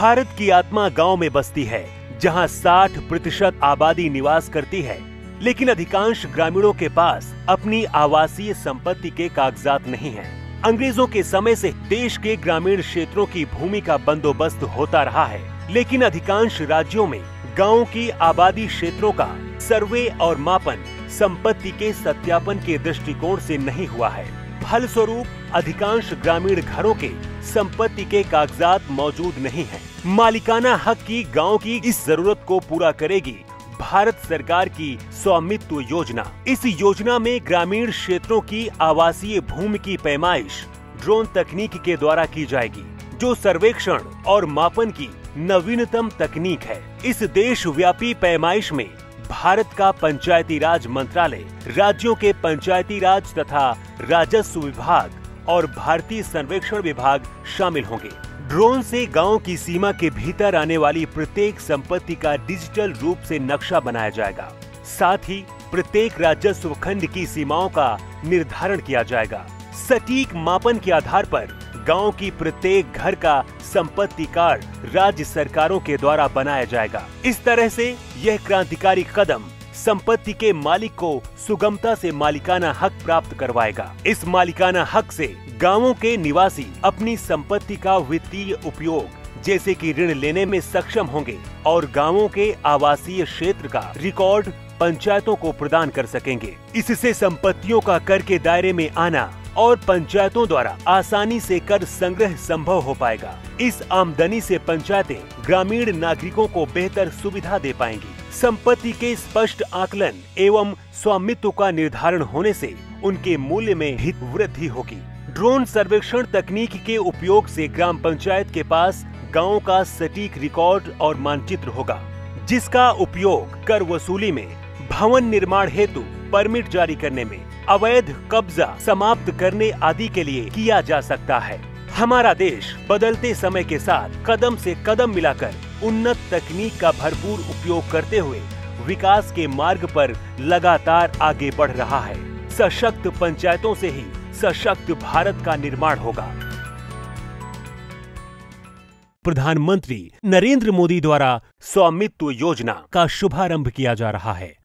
भारत की आत्मा गाँव में बसती है, जहाँ 60 प्रतिशत आबादी निवास करती है। लेकिन अधिकांश ग्रामीणों के पास अपनी आवासीय संपत्ति के कागजात नहीं हैं। अंग्रेज़ों के समय से देश के ग्रामीण क्षेत्रों की भूमि का बंदोबस्त होता रहा है। लेकिन अधिकांश राज्यों में गाँव की आबादी क्षेत्रों का सर्वे और मापन संपत्ति के सत्यापन के दृष्टिकोण से नहीं हुआ है। फलस्वरूप अधिकांश ग्रामीण घरों के संपत्ति के कागजात मौजूद नहीं हैं। मालिकाना हक की गाँव की इस ज़रूरत को पूरा करेगी भारत सरकार की स्वामित्व योजना इस योजना में ग्रामीण क्षेत्रों की आवासीय भूमि की पैमाइश, ड्रोन तकनीक के द्वारा की जाएगी, जो सर्वेक्षण और मापन की नवीनतम तकनीक है इस देश व्यापी पैमाइश में भारत का पंचायती राज मंत्रालय, राज्यों के पंचायती राज तथा राजस्व विभाग और भारतीय सर्वेक्षण विभाग शामिल होंगे। ड्रोन से गाँव की सीमा के भीतर आने वाली प्रत्येक संपत्ति का डिजिटल रूप से नक्शा बनाया जाएगा। साथ ही प्रत्येक राजस्व खंड की सीमाओं का निर्धारण किया जाएगा। सटीक मापन के आधार पर गाँव की प्रत्येक घर का संपत्ति कार्ड राज्य सरकारों के द्वारा बनाया जाएगा। इस तरह से यह क्रांतिकारी कदम संपत्ति के मालिक को सुगमता से मालिकाना हक प्राप्त करवाएगा। इस मालिकाना हक से गाँवों के निवासी अपनी संपत्ति का वित्तीय उपयोग, जैसे कि ऋण लेने में सक्षम होंगे और गाँवों के आवासीय क्षेत्र का रिकॉर्ड पंचायतों को प्रदान कर सकेंगे। इससे संपत्तियों का कर के दायरे में आना और पंचायतों द्वारा आसानी से कर संग्रह संभव हो पाएगा। इस आमदनी से पंचायतें ग्रामीण नागरिकों को बेहतर सुविधा दे पाएँगी। संपत्ति के स्पष्ट आकलन एवं स्वामित्व का निर्धारण होने से उनके मूल्य में भी वृद्धि होगी। ड्रोन सर्वेक्षण तकनीक के उपयोग से ग्राम पंचायत के पास गाँव का सटीक रिकॉर्ड और मानचित्र होगा, जिसका उपयोग कर वसूली में भवन निर्माण हेतु परमिट जारी करने में अवैध कब्जा समाप्त करने आदि के लिए किया जा सकता है। हमारा देश बदलते समय के साथ कदम से कदम मिलाकर उन्नत तकनीक का भरपूर उपयोग करते हुए विकास के मार्ग पर लगातार आगे बढ़ रहा है। सशक्त पंचायतों से ही सशक्त भारत का निर्माण होगा। प्रधानमंत्री नरेंद्र मोदी द्वारा स्वामित्व योजना का शुभारंभ किया जा रहा है।